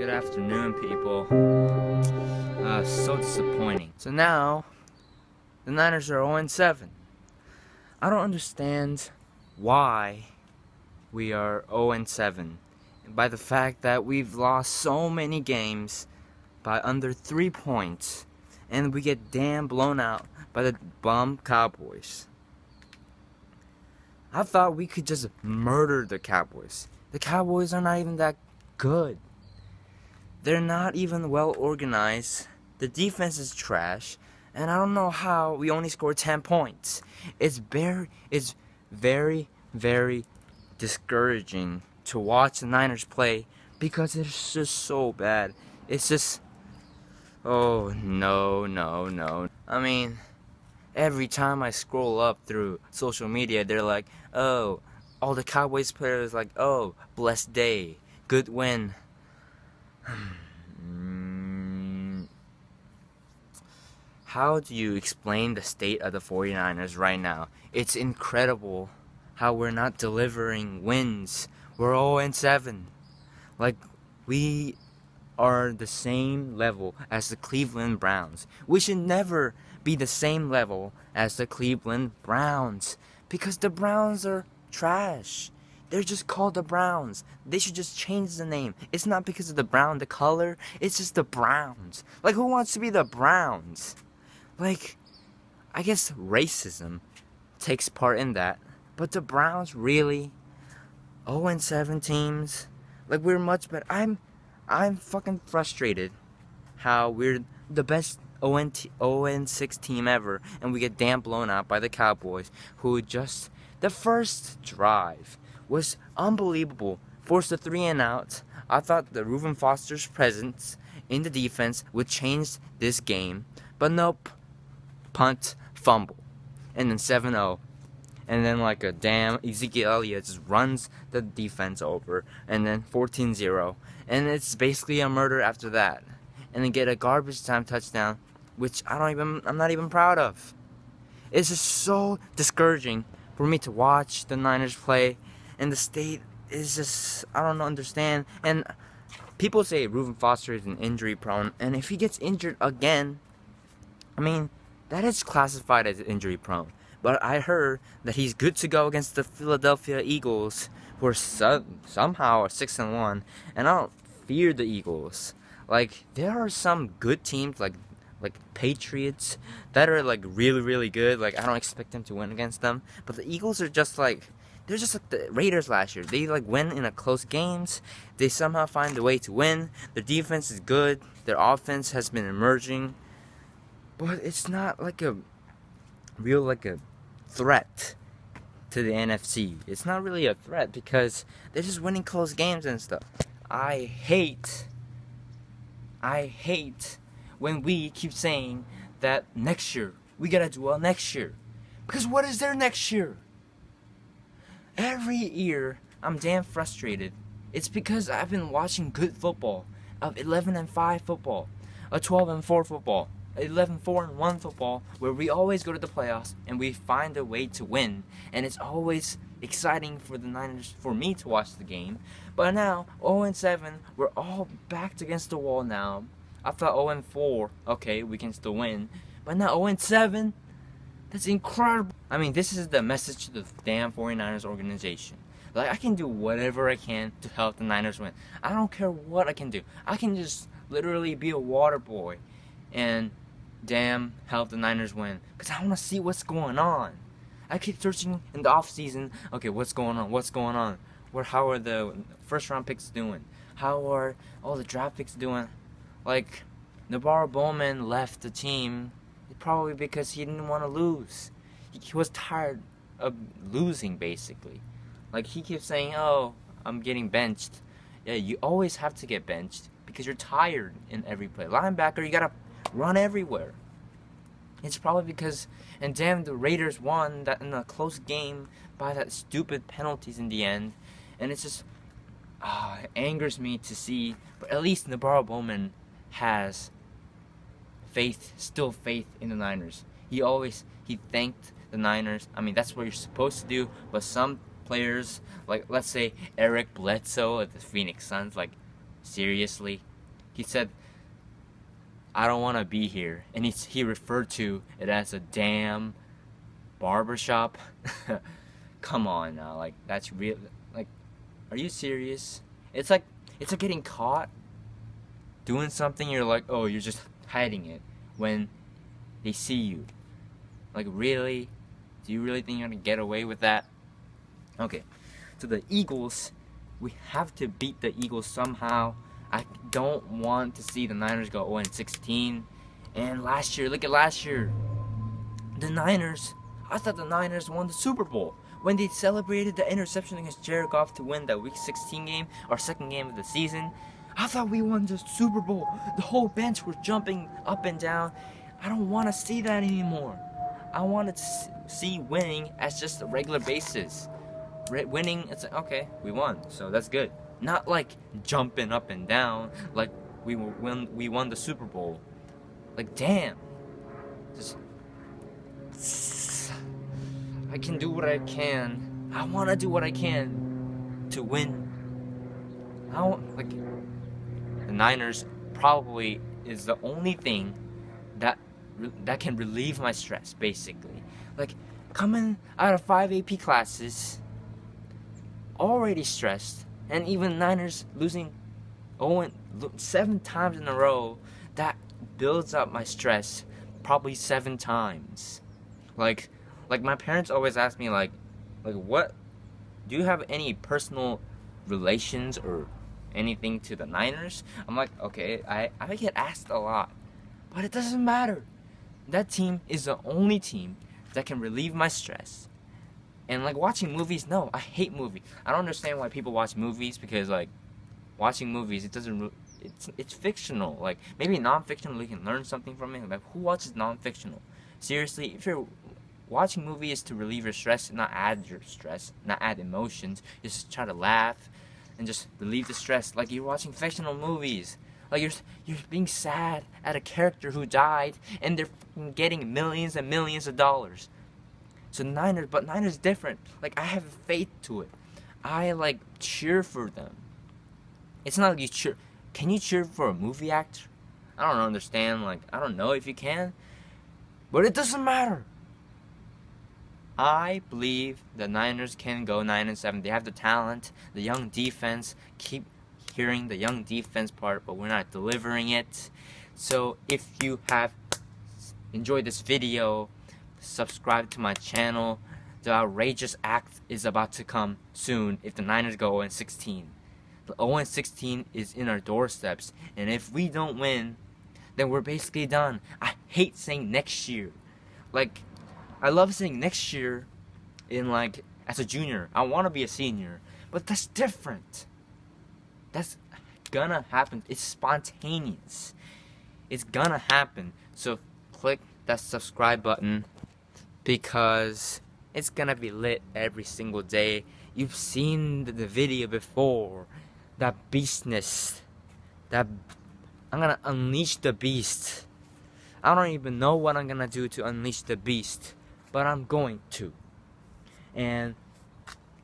Good afternoon, people. Uh, so disappointing. So now, the Niners are 0 7. I don't understand why we are 0 7. By the fact that we've lost so many games by under three points, and we get damn blown out by the bum Cowboys. I thought we could just murder the Cowboys. The Cowboys are not even that good. They're not even well organized. The defense is trash, and I don't know how we only scored 10 points. It's very it's very very discouraging to watch the Niners play because it's just so bad. It's just oh no, no, no. I mean, every time I scroll up through social media, they're like, "Oh, all the Cowboys players like, "Oh, blessed day, good win." Hmm. How do you explain the state of the 49ers right now? It's incredible how we're not delivering wins. We're 0 7. Like, we are the same level as the Cleveland Browns. We should never be the same level as the Cleveland Browns because the Browns are trash. They're just called the Browns. They should just change the name. It's not because of the brown, the color. It's just the Browns. Like, who wants to be the Browns? Like, I guess racism takes part in that. But the Browns really 0 7 teams. Like we're much better. I'm I'm fucking frustrated how we're the best 0 6 team ever and we get damn blown out by the Cowboys who just the first drive was unbelievable. Forced a three and out. I thought the Reuben Foster's presence in the defense would change this game, but nope punt, fumble, and then 7 0. And then, like a damn Ezekiel Elliott just runs the defense over, and then 14 0. And it's basically a murder after that. And then get a garbage time touchdown, which I don't even, I'm not even proud of. It's just so discouraging for me to watch the Niners play, and the state is just, I don't understand. And people say Reuben Foster is an injury prone, and if he gets injured again, I mean, that is classified as injury prone. But I heard that he's good to go against the Philadelphia Eagles, who are somehow are six and one, and I don't fear the Eagles. Like there are some good teams like like Patriots that are like really really good. Like I don't expect them to win against them, but the Eagles are just like they're just like the Raiders last year. They like win in a close games. They somehow find a way to win. Their defense is good. Their offense has been emerging but it's not like a real like a threat to the NFC. It's not really a threat because they're just winning close games and stuff. I hate I hate when we keep saying that next year we gotta do well next year. Because what is there next year? Every year I'm damn frustrated. It's because I've been watching good football, of 11 and 5 football, a 12 and 4 football, 11 4 and 1 football where we always go to the playoffs and we find a way to win. And it's always exciting for the Niners for me to watch the game. But now 0 and 7 we're all backed against the wall now. I thought 0 and 4 okay we can still win. But now 0 and 7 that's incredible I mean this is the message to the damn 49ers organization like I can do whatever I can to help the Niners win I don't care what I can do I can just literally be a water boy and damn help the Niners win because I want to see what's going on. I keep searching in the off season. Okay, what's going on? What's going on? Where how are the first round picks doing? How are all the draft picks doing? Like NaVorro Bowman left the team probably because he didn't want to lose. He was tired of losing basically. Like he keeps saying, "Oh, I'm getting benched." Yeah, you always have to get benched because you're tired in every play. Linebacker, you gotta run everywhere. It's probably because, and damn, the Raiders won that in a close game by that stupid penalties in the end, and it's just, ah, it angers me to see. But at least NaVorro Bowman has faith, still faith in the Niners. He always he thanked the Niners. I mean, that's what you're supposed to do. But some players, like let's say Eric Bledsoe at the Phoenix Suns, like seriously, he said, "I don't want to be here," and he he referred to it as a damn barbershop. Come on now, like that's real. Like, are you serious? It's like it's like getting caught doing something. You're like, oh, you're just hiding it when they see you. Like, really? Do you really think you're gonna get away with that? Okay, so the Eagles, we have to beat the Eagles somehow. I don't want to see the Niners go 0 16. And last year, look at last year. The Niners, I thought the Niners won the Super Bowl when they celebrated the interception against Jared Goff to win the Week 16 game, our second game of the season. I thought we won the Super Bowl. The whole bench was jumping up and down. I don't want to see that anymore. I want to see winning as just a regular basis. winning, it's like, okay, we won, so that's good. Not like jumping up and down like we won we won the Super Bowl. Like damn. Just I can do what I can. I want to do what I can to win. I want like the Niners probably is the only thing that that can relieve my stress basically. Like coming out of 5 AP classes already stressed and even Niners losing 0 seven times in a row that builds up my stress probably seven times. Like like my parents always ask me like like what do you have any personal relations or anything to the Niners? I'm like, okay, I, I get asked a lot. But it doesn't matter. That team is the only team that can relieve my stress. And like watching movies, no, I hate movies. I don't understand why people watch movies because like watching movies, it doesn't. It's it's fictional. Like maybe non-fictional, you can learn something from it. Like who watches non-fictional? Seriously, if you're watching movies to relieve your stress, not add your stress, not add emotions. Just try to laugh and just relieve the stress. Like you're watching fictional movies. Like you're you're being sad at a character who died and they're getting millions and millions of dollars. So Niners, but Niners different. Like I have faith to it. I like cheer for them. It's not like you cheer. Can you cheer for a movie actor? I don't understand. Like I don't know if you can, but it doesn't matter. I believe the Niners can go 9 and 7. They have the talent, the young defense. Keep hearing the young defense part, but we're not delivering it. So if you have enjoyed this video, subscribe to my channel. The outrageous act is about to come soon if the Niners go 0 16. The 0 16 is in our doorsteps, and if we don't win, then we're basically done. I hate saying next year. Like I love saying next year in like as a junior. I want to be a senior, but that's different. That's gonna happen. It's spontaneous. It's gonna happen. So click that subscribe button because it's gonna be lit every single day. You've seen the video before. That beastness. That I'm gonna unleash the beast. I don't even know what I'm gonna do to unleash the beast but I'm going to. And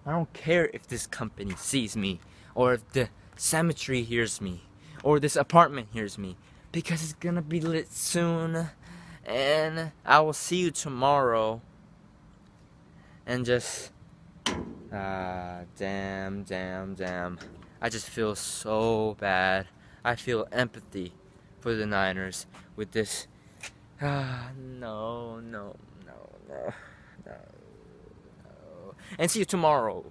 I don't care if this company sees me, or if the cemetery hears me, or this apartment hears me, because it's gonna be lit soon. And I will see you tomorrow. And just. Ah, damn, damn, damn. I just feel so bad. I feel empathy for the Niners with this. Ah, no, no, no, no. And see you tomorrow.